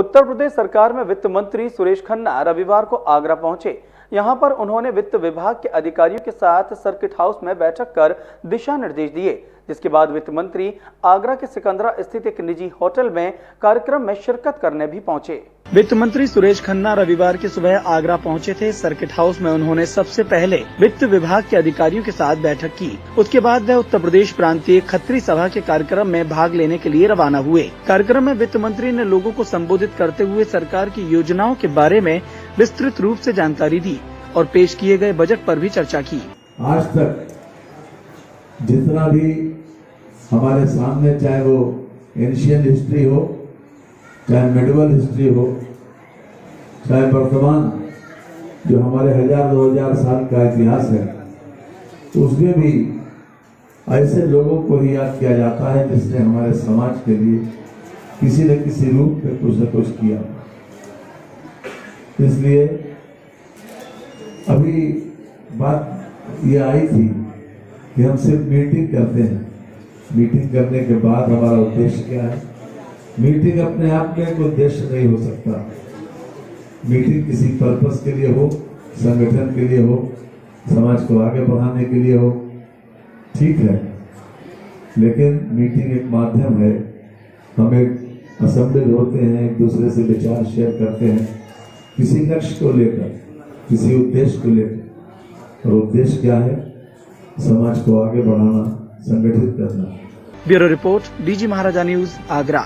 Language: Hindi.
उत्तर प्रदेश सरकार में वित्त मंत्री सुरेश खन्ना रविवार को आगरा पहुँचे। यहाँ पर उन्होंने वित्त विभाग के अधिकारियों के साथ सर्किट हाउस में बैठक कर दिशा निर्देश दिए, जिसके बाद वित्त मंत्री आगरा के सिकंदरा स्थित एक निजी होटल में कार्यक्रम में शिरकत करने भी पहुँचे। वित्त मंत्री सुरेश खन्ना रविवार की सुबह आगरा पहुँचे थे। सर्किट हाउस में उन्होंने सबसे पहले वित्त विभाग के अधिकारियों के साथ बैठक की। उसके बाद वह उत्तर प्रदेश प्रांतीय खत्री सभा के कार्यक्रम में भाग लेने के लिए रवाना हुए। कार्यक्रम में वित्त मंत्री ने लोगों को संबोधित करते हुए सरकार की योजनाओं के बारे में विस्तृत रूप से जानकारी दी और पेश किए गए बजट पर भी चर्चा की। आज तक जितना भी हमारे सामने चाहे वो एंशियन हिस्ट्री हो, चाहे मेडिवल हिस्ट्री हो, चाहे वर्तमान जो हमारे हज़ार, दो हज़ार साल का इतिहास है, उसमें भी ऐसे लोगों को ही याद किया जाता है जिसने हमारे समाज के लिए किसी न किसी रूप में कुछ न कुछ किया। इसलिए अभी बात ये आई थी कि हम सिर्फ़ मीटिंग करते हैं। मीटिंग करने के बाद हमारा उद्देश्य क्या है? मीटिंग अपने आप में एक उद्देश्य नहीं हो सकता। मीटिंग किसी पर्पस के लिए हो, संगठन के लिए हो, समाज को आगे बढ़ाने के लिए हो, ठीक है। लेकिन मीटिंग एक माध्यम है। हम एक असेंबली होते हैं, एक दूसरे से विचार शेयर करते हैं। किसी लक्ष्य को लेकर, किसी उद्देश्य को लेकर। और उद्देश्य क्या है? समाज को आगे बढ़ाना, संगठित करना। Bureau report, DG Maharaja news, Agra.